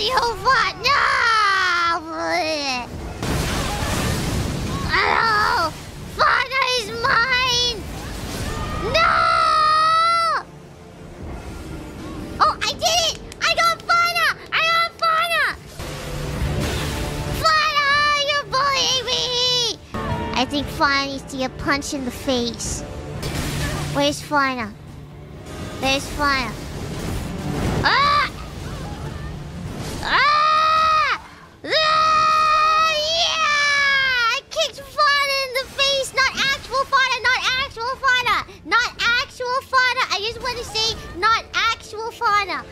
you fought. No! Oh, is mine! No! Oh, I did it! I got Fauna! I got you're bullying me! I think Fauna needs to get punched in the face. Where's Fauna? There's Fauna. Ah! Want to say, not actual Fauna!